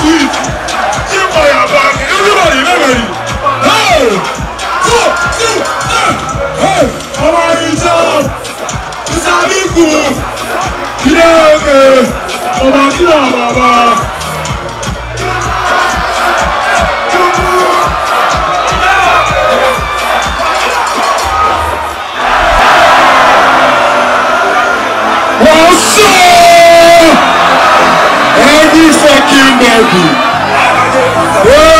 sweet. Everybody, everybody. Hey! Two, two, three. Hey! How are you, John? It's a big move. Get out of here. Come on, get. Yeah!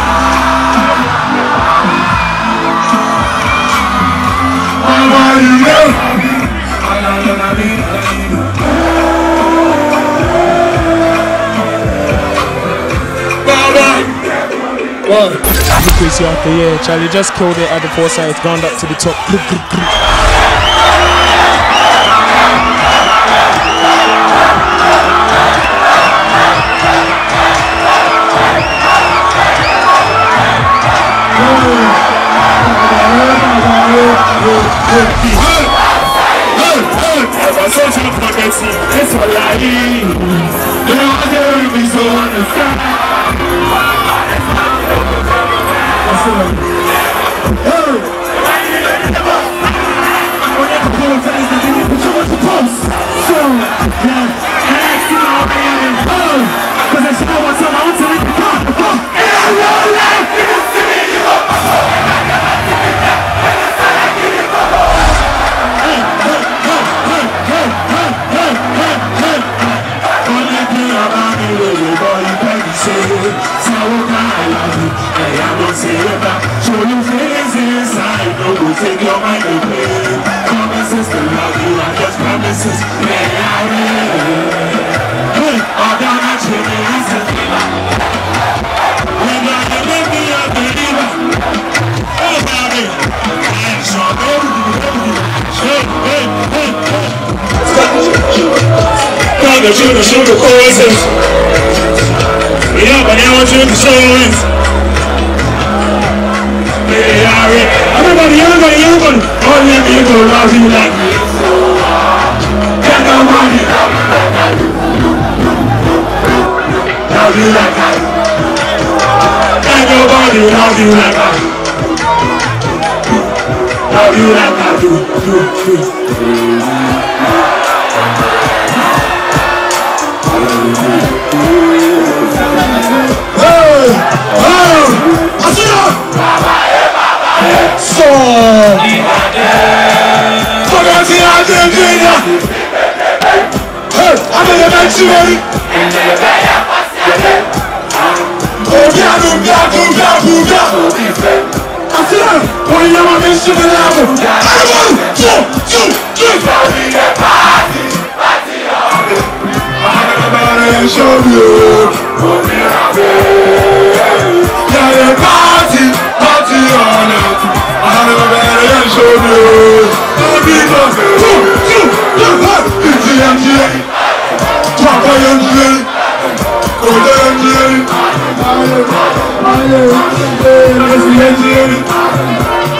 Crazy after yeah, Charlie just killed it at the four sides, ground up to the top. Group, group, group. Take your mind away. Promises to love you, I just promises. Yeah, I will. Hey, I'm down at you, listen. When I make me a believer. Oh, baby. I'm sure Hey, hey, hey, hey. Now the children show the choruses. Yeah, but I want you to show it. Everybody, everybody, everybody. ينقل ينقل ينقل قول ينقل لا في لا Love you like I do, do, do. Tí a dé gbéra. Abẹ́lẹ̀ bẹ́ẹ̀ tí wọ́n rí.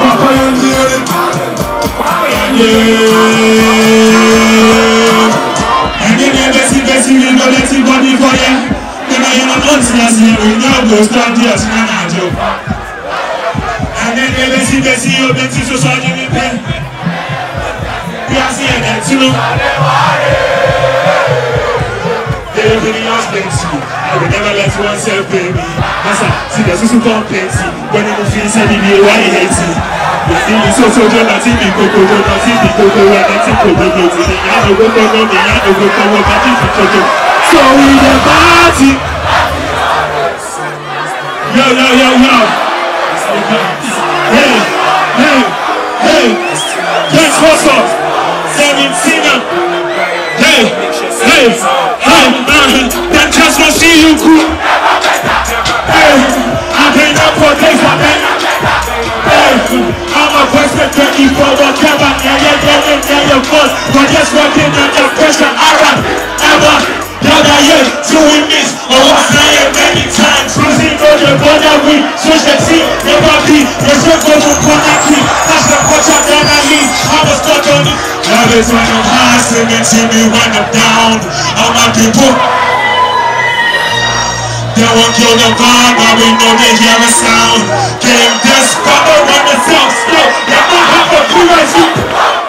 Papa yẹn jìyà. Ẹni else plenty. I will never let one self pay me. See the susu come plenty. When you feel say me be why you hate it. You feel so so jo ti mi koko jo ti mi koko wa na ti koko jo ti ya no go go go mi ya no go go go ti fi koko. So we the party. Yo yo yo yo. Hey hey hey. Guess what's up? Seven. Hey hey hey you cool. Hey, I been up for days, my man. Hey, I'm a prospect 24 whatever. Yeah, yeah, yeah, yeah, yeah, your fault. But just working under pressure. Alright, ever. Yada, yeah, doing this. I say it many times. Losing all the border with. Switch the seat, never be. Yes, you're going to that. That's the watch that I leave. I was stuck on it. Love is when I'm high, singing to me when I'm down. All my people. They won't kill the vibe, but we know they hear a sound. Game this, brother, run the slow. They don't have a clue as you.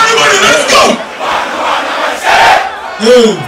Everybody, let's go!